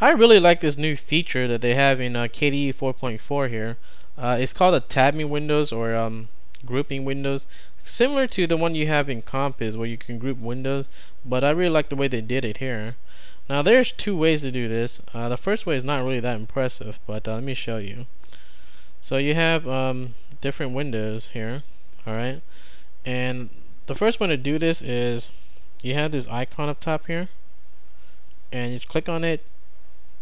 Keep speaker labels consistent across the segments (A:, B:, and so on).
A: I really like this new feature that they have in uh, KDE 4.4 here. Uh, it's called a tabbing windows or um, grouping windows. Similar to the one you have in Compiz where you can group windows but I really like the way they did it here. Now there's two ways to do this. Uh, the first way is not really that impressive but uh, let me show you. So you have um, different windows here alright? And the first one to do this is you have this icon up top here and you just click on it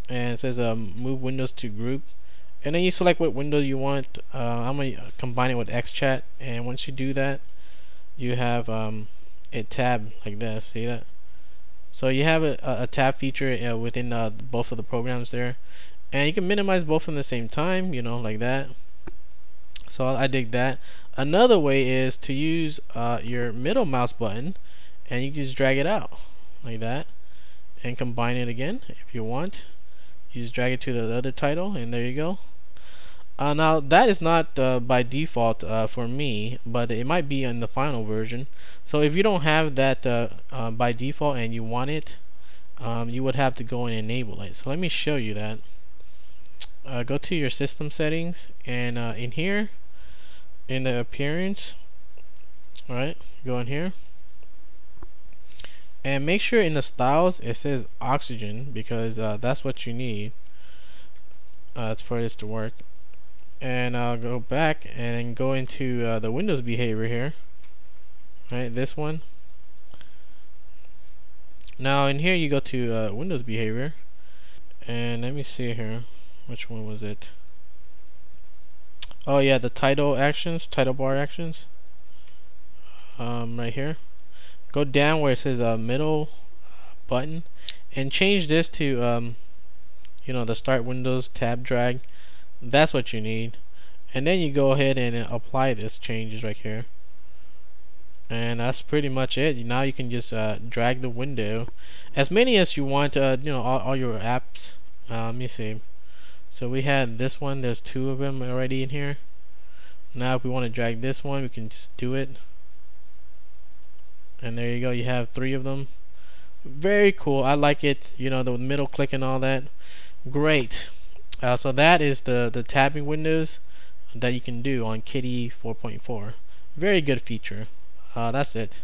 A: and it says um, move windows to group. And then you select what window you want. Uh, I'm to combine it with XChat. And once you do that you have um, it tab like this see that? So you have a, a tab feature uh, within both of the programs there. And you can minimize both at the same time you know like that. So I dig that. Another way is to use uh, your middle mouse button and you just drag it out like that and combine it again if you want you just drag it to the other title and there you go uh, now that is not uh, by default uh, for me, but it might be in the final version. So if you don't have that uh, uh, by default and you want it, um, you would have to go and enable it. So let me show you that. Uh, go to your system settings and in here, in the appearance, alright, go in here. And make sure in the styles it says oxygen because that's what you need for this to work. And I'll go back and go into uh, the Windows behavior here. Right this one. Now in here you go to uh, Windows behavior. And let me see here. Which one was it? Oh yeah the title actions title bar actions. Um, right here go down where it says uh, middle button and change this to um, you know the start Windows tab drag. That's what you need. And then you go ahead and apply this changes right here. And that's pretty much it. Now you can just uh, drag the window. As many as you want uh, you know all, all your apps. Uh, let me see. So we had this one. There's two of them already in here. Now if we want to drag this one we can just do it and there you go you have three of them very cool I like it you know the middle click and all that great uh, so that is the, the tabbing windows that you can do on KDE 4.4. Very good feature. Uh, that's it.